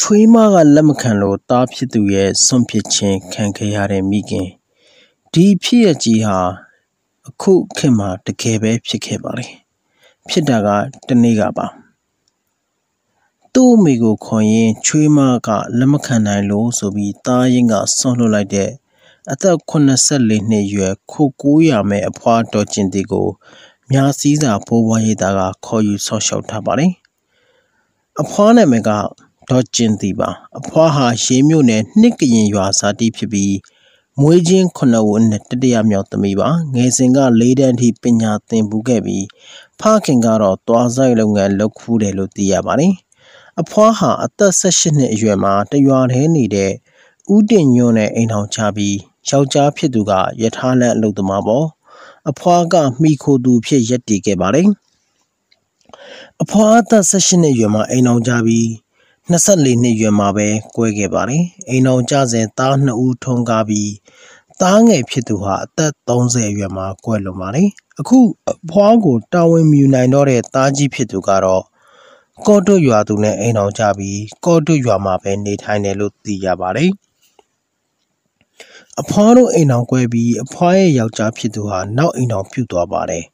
ချွေးမကလက်မခံလို့သားဖြစ်သူရဲ့စွန့်ပစ်ခြင်းခံခဲ့ရတဲ့မိခင်ဒီဖြစ်ရကြီးဟာအခုခေတ်မှာတကယ်ပဲဖြစ်ခဲ့ပါတယ်ဖြစ်တာကတနေ့ကပါသူ့အမိကိုခေါ်ရင်ချွေးမကလက်မခံနိုင်လို့ဆိုပြီးသားရင်ကဆွန့်လွတ်လိုက်တဲ့အသက်84နှစ်ရွယ်ခိုကိုးရမယ်အဖွားတော်ကျင်တီကိုမြားစည်းစာဘိုးဘွားရိပ်သားကခေါ်ယူဆောက်ရှောက်ထားပါတယ်အဖွားနာမည်က ဒေါ်ကျင်တီပါအဖွားဟာရေမြို့နယ်နှစ်ကရင်ရွာဇာတိဖြစ်ပြီးမွေးချင်းခုနှစ်ဦးနဲ့တတိယမြောက်သမီးပါငယ်စဉ်ကလေးတန်းထိပညာသင်ပူခဲ့ပြီးဖခင်ကတော့သွားဆိုင်လုပ်ငန်းလုပ်ခူးတယ်လို့သိရပါတယ်အဖွားဟာအသက်18နှစ်အရွယ်မှာတရွာထဲနေတဲ့ဦးတင်ညွန့်နဲ့အိမ်ထောင်ချပြီးယောက်ျားဖြစ်သူကယထာလန်အလုပ်သမားပေါ့အဖွားကမိခိုသူဖြစ်ရက်တည်ခဲ့ပါတယ်အဖွားအသက်18နှစ်အရွယ်မှာအိမ်အောင်ကြပြီး 24နှစ်အရွယ်မှာပဲကွဲခဲ့ပါတယ်အိမ်အောင်ကြစဉ်သား2ဦးထုံးကားပြီးသားငယ်ဖြစ်သူဟာအသက်30အရွယ်မှာကွဲလွန်ပါတယ်အခုအဖွားကိုတာဝန်မြူနိုင်တော့တဲ့သားကြီးဖြစ်သူကတော့ကော့တွရွာသူနဲ့အိမ်အောင်ကြပြီးကော့တွရွာမှာပဲနေထိုင်တယ်လို့သိရပါတယ်အဖွားတို့အိမ်အောင်ကွဲပြီးအဖွားရဲ့ယောက်ျားဖြစ်သူဟာနောက်အိမ်အောင်ပြုတ်သွားပါတယ်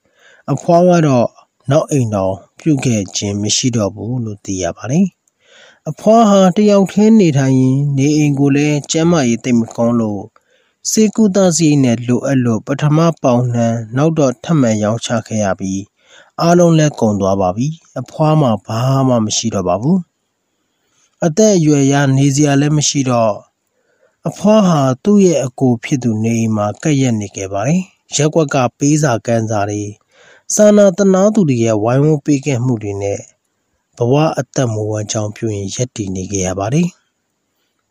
အဖွားကတော့နောက်အိမ်အောင်ပြုတ်ခဲ့ခြင်းမရှိတော့ဘူးလို့သိရပါတယ် အဖွားဟာတယောက်ထင်းနေထိုင်ရင်နေအိမ်ကိုလည်းကျမ်းမာရေးသိမ့်မကောင်းလို့စေကူတာစီနဲ့လိုအပ်လို့ပထမပေါင်နှံနောက်တော့ထပ်မံရောင်းချခဲ့ရပြီးအားလုံးလည်းကုန်သွားပါပြီအဖွားမှာဘာမှမရှိတော့ပါဘူးအသက်အရွယ်ရနေစရာလည်းမရှိတော့အဖွားဟာသူ့ရဲ့အကိုဖြစ်သူနေအိမ်မှာကက်ရက်နေခဲ့ပါတယ်ရက်ွက်ကပေးစာကန်းစာတွေစာနာတနာသူတွေရဲ့ဝိုင်းဝန်းပေးခဲ့မှုတွေနဲ့ ဘဝအသက်မူဝမ်းကြောင်းပြုရင်ရက်တည်နေခဲ့ရပါတယ်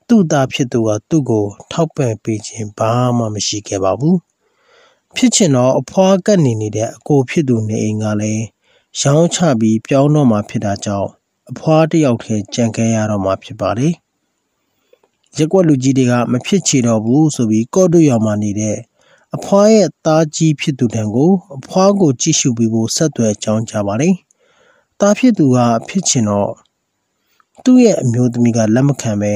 သူ့သားဖြစ်သူကသူ့ကို ထောက်ပံ့ပေးခြင်းဘာမှမရှိခဲ့ပါဘူးဖြစ်ချင်တော့အဖွားကပ်နေနေတဲ့အကိုဖြစ်သူနေအိမ်ကလည်းရောင်းချပြီးပြောင်းတော့မှဖြစ်တာကြောင့်အဖွားတယောက်တည်းကြံခဲ့ရတော့မှဖြစ်ပါတယ်ရက်ွက်လူကြီးတွေကမဖြစ်ချေတော့ဘူးဆိုပြီးကော့တွရွာမှာနေတဲ့အဖွားရဲ့သားကြီးဖြစ်သူတံကိုအဖွားကိုကြည့်ရှုပြီးဖို့ဆက်သွယ်ကြောင်းကြပါတယ်။ သားဖြစ်သူကဖြစ်ချင်တော့သူ့ရဲ့အမျိုးသမီးကလက်မခံပဲ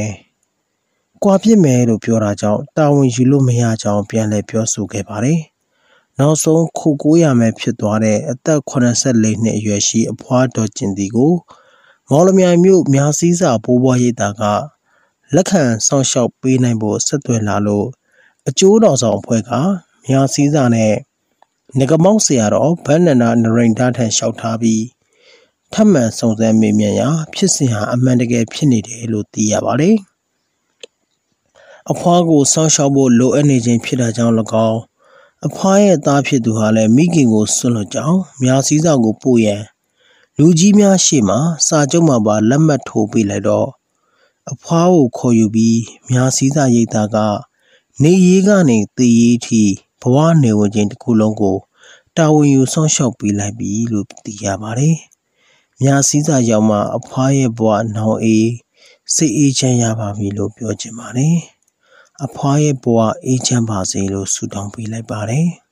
ကွာပြစ်မယ်လို့ပြောတာကြောင့်တာဝန်ယူလို့မရကြောင်းပြန်လည်ပြောဆိုခဲ့ပါတယ်။နောက်ဆုံးခုကိုရမယ်ဖြစ်သွားတဲ့အသက်84နှစ်အရွယ်ရှိအဖွားတော်ကျင်တီကိုမော်လမြိုင်မြို့မြားစည်းစာဘိုးဘွားရိပ်သာကလက်ခံစောင့်ရှောက်ပေးနိုင်ဖို့ဆက်သွယ်လာလို့အကျိုးတော်ဆောင်အဖွဲ့ကမြာစည်းစာနဲ့ငကမောက်ဆရာတော်ဗန္နနာနရိန်တာထံလျှောက်ထားပြီး ထပ်မံစုံစမ်းမေးမြန်းရာဖြစ်စဉ်ဟာအမှန်တကယ်ဖြစ်နေတယ်လို့သိရပါတယ်။အဖွားကိုစောင့်ရှောက်ဖို့လိုအပ်နေခြင်းဖြစ်တာကြောင့်၎င်းအဖွားရဲ့သားဖြစ်သူဟာလည်းမိခင်ကိုဆွလွတ်ကြောင်းမြာစည်းစာကိုပို့ရန်လူကြီးများရှေ့မှာစာချုပ်မှာပါလက်မှတ်ထိုးပေးလိုက်တော့အဖွားကိုခေါ်ယူပြီးမြားစည်းစာရိပ်သားကနေရေးကနေသေရေးထိဘဝနေဝင်ခြင်းတစ်ခုလုံးကိုတာဝန်ယူဆောင်ရှောက်ပေးလိုက်ပြီလို့သိရပါတယ်။ မြားစည်းစာရောက်မှအဖွားရဲ့ဘဝနောင်အေးစိတ်အေးချမ်းရပါပြီလို့ပြောချင်ပါတယ်။အဖွားရဲ့ဘဝအေးချမ်းပါစေလို့ဆုတောင်းပေးလိုက်ပါတယ်။